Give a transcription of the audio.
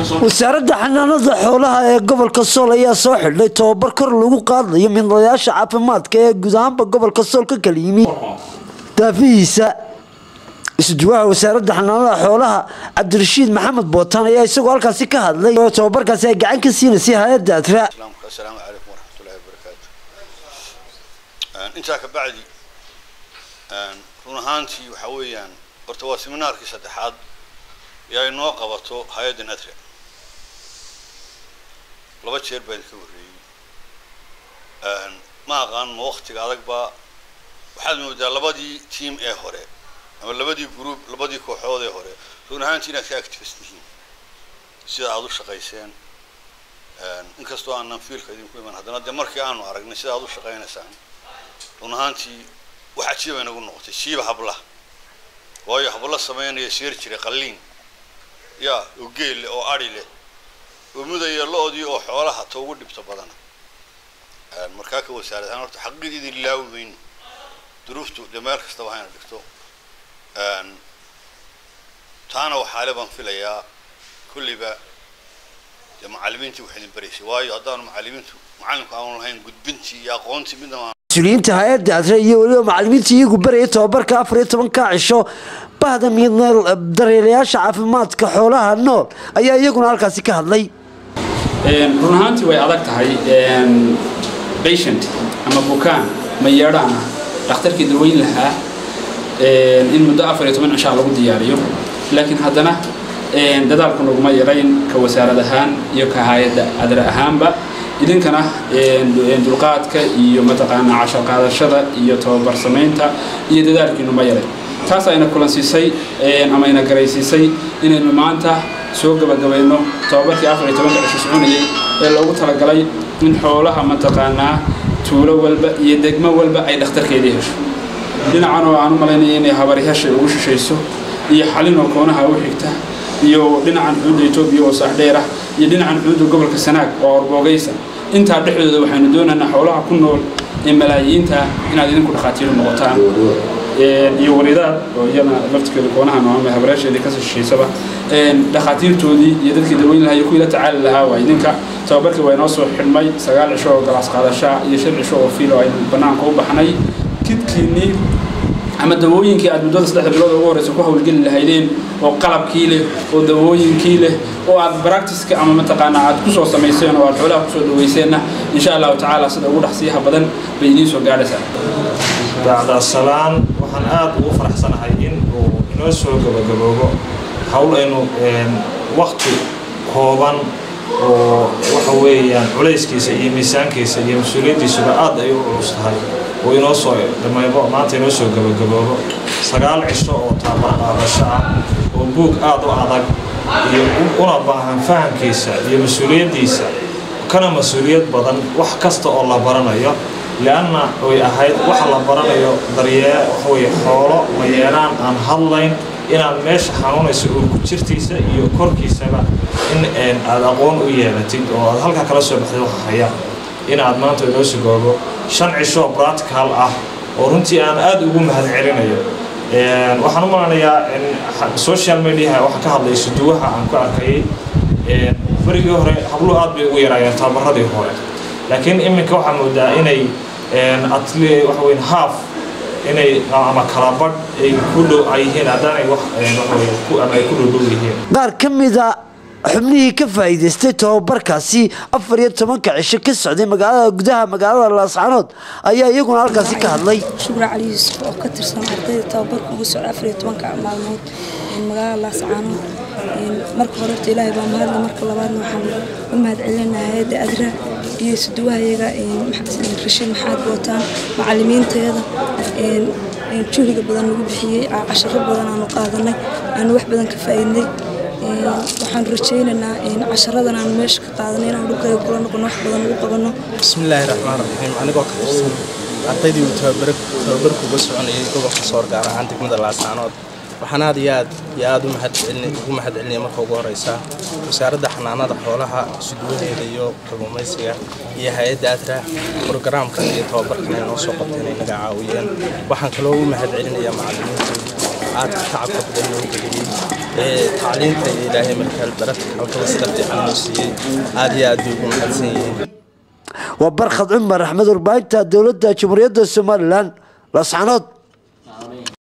wasaaradda xanaanada xoolaha ee gobolka sool ayaa soo xidhay tobabar kor lagu qaadayo midlayaasha caafimaadka ee guud ahaanba gobolka sool ka kala yimi. Daafihiisa isduwaha wasaaradda xanaanada xoolaha cabdirashiid maxamed bootaan ayaa isagoo halkaasi ka hadlay tobabarkaasi ay gacan ka siinaysay hay'adda wabarakaatu intaa ka bacdi run ahaantii waxaa weeyaan horta waa seminaarkii saddexaad ee ay noo qabato hay'adda nadra laba jeer baan ka horreeyey. Ma aqaan ma waktiga adagba waxaad moodaa labadii tiam ee hore ama labadii group labadii kooxood ee hore. Run ahaantii inaad ka activist yihiin sida aada u shaqayseen. Inkastoo aanan fiilka idinku iman haddana dee markii aanu aragnay sida aad u shaqaynaysaan run ahaantii wax cajiiba inagu noqotay. Siiba habla. Waayo habla samaynaya seer jiray qalliin. Ya oo geel leh oo ari leh mudaya lo-dii oo xoolaha ta ugu dhibto badana. Markaa ka wasaarad horta xaqiid idin laawi duruuftu dee meel kastaba hayna dhigto. Taana waxaale baan filayaa. Kulliba dee macallimiintii wax idin baraysay waayo haddaanu macallimiintu macallimku aanu lahayn gudbintii iyo aqoontii midna mas'uuliyiinta hay'adda adre iyo weliba macallimiinta iyagu barayay tobabarka afar iyo tobanka cisho. Bahda midneel dareelayaasha caafimaadka xoolaha nool ayaa iyaguna halkaasi ka hadlay run ahaantii way adag tahay patient ama bukaan ma yeedhaana dhakhtarkii daweyn lahaa in muddo afar iyo toban cishaa lagu diyaariyo. Laakiin haddana dadaalku naguma yarayn ka wasaarad ahaan iyo ka hay'adda adre ahaanba. Idinkana dulqaadka iyo mataqaanaa cashar qaadashada iyo tababar samaynta iyo dadaalkiinu ma yaray taas ayna kulansiisay ama ayna garaysiisay inaynu maanta soo gabagabayno tababarkii afar iyo tobanka cisho soconayay ee loogu talagalay in xoolaha mataqaanaa tuulo walba iyo degmo walba ay dhakhtarkeedii hesho. Dhinacan oo aan u malaynaya inay habaryashay ugu shishayso iyo xalin oo koonaha u xigta iyo dhinacan xuudda etoobiya oo saaxdheer ah iyo dhinacan xuudda gobolka sanaag oo orboogaysa intaa dhexdooda waxaynu doonaynaa xoolaha ku nool ee malaayiinta inaad idinku dhakhaatiiru noqotaan iyo waridaad oo iyana laftirkeeda koonaha nooma habareesheedii ka shishaysaba dhakhaatiirtoodii iyo dadkii daweyn lahaa iyo kuwii la tacaali lahaa waa idinka. Tababarkii waa inoo soo xidhmay sagaal cisho oo galaas qaadashaa iyo shan cisho oo fiil oo aynu bannaanka u baxnay. Kidkiinnii ama dawooyinkii aad muddada saddexda bilood ugu horreysa ku hawlgeli lahaydeen oo qalabkii leh oo dawooyinkii leh oo aad baractiska ama mataqaanaa aad ku soo samayseen oo aad xoolaha ku soo dhaweyseenna insha allahu tacaala sida ugu dhaqsiyaha badan bay idiin soo gaadhaysaa waxaan aad ugu faraxsanahay in uu inoo soo gabagaboobo hawl aynu wakti kooban oo waxa weeyaan culayskiisa iyo miisaankiisa iyo mas'uuliyaddiisuba aad ay u culus tahay oo inoo soo dhamaybo maanta inoo soo gabagaboobo. Sagaal cisho oo taamar qaadasho ah oo buug aad u adag iyo una baahan fahamkiisa iyo mas'uuliyaddiisa kana mas'uuliyad badan wax kasta oo la baranayo lianna way ahayd waxa la baranayo daryee waxaweye xoolo mayeelaan aan hadlayn inaad meesha xanuunayso urku jirtiisa iyo korkiisaba in aad aqoon u yeelatid oo aad halkaa kala soo baxday waxa haya inaad maanta inoo sugoobo shan cisho practical ah oo runtii aan aad ugu mahad celinayo. Waxaan u malanayaa social mediaha waxaa ka hadlay suduwaha aan ku arkayay. Berigii hore habluhu aad bay ugu yaraayeen tababaradii hore laakiin iminka waxaa moodaa inay atli waxa weyn half inay ama kala badh ay ku dhow ay yihiin haddaanay wax ama ay ku dhowdhow yihiin. Qaar ka mida xubnihii ka faa'iidaystay tobabarkaasi afar iyo tobanka cisho ka socday magaalada gudaha magaalada laascaanood ayaa iyaguna halkaasi ka hadlay. Shukra cali yuusuf oo ka tirsan ardayda tababarka ugu socda afar iyo tobanka maalmood magaalada laascaanood marka hore horta ilaahay baa mahadle marka labaadna waxaan u mahad celinaynaa hay'adda adra iyo suduwahayaga rashiid maxaad bootaan macallimiinteeda juhdiga badan lagu bixiyey casharo badan aanu qaadanay aanu wax badan ka faa'iidnay waxaan rajaynaynaa casharadan aanu meesha ka qaadanay inaan dhulkayga kula noqono wax badan ugu qabanno bismillaahi raxmaan raxiim anigoo ka tirsan ardaydii uu tababarku uga soconayay gobolka soor gaar ahaan degmada laascaanood waxaan aad iyo aad iyo aad ugu mahad celinaya marka ugu horeysa. Wasaaradda xanaanada xoolaha suduwaheeda iyo kalluumaysiga iyo hay'adda adra brogaraamkan iyo tababarkan ay noo soo qabteen ay naga caawiyeen waxaan kaloo u mahad celinayaa macallimiintu aadka tacabka badan loo geliyey tacliinta iyo ilaahay markaa baradka halkaba sida fiican noo siiyey aad iyo aad bay ugu mahadsan yihiin. Waa barkhad cumar axmed warbaahinta dowladda jamhuuriyadda somalilan lascanood